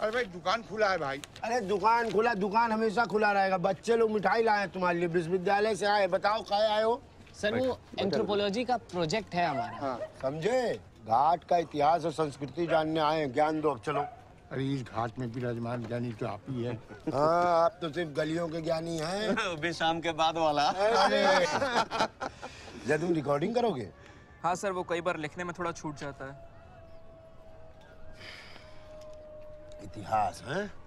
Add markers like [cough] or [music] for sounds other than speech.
अरे भाई दुकान खुला है भाई। अरे दुकान खुला दुकान हमेशा खुला रहेगा। बच्चे लोग मिठाई लाए तुम्हारे लिए विश्वविद्यालय से आए। बताओ कहे आए हो? सर वो एंथ्रोपोलॉजी का प्रोजेक्ट है हमारा। हाँ समझे? घाट का इतिहास और संस्कृति जानने आए ज्ञान दो चलो। अरे इस घाट में विराजमान ज्ञानी तो आप ही है। हाँ आप तो सिर्फ़ गलियों के ज्ञानी हैं। [laughs] शाम के बाद वाला। अरे। जब तुम रिकॉर्डिंग करोगे? हाँ सर वो कई बार लिखने में थोड़ा छूट जाता है। इतिहास है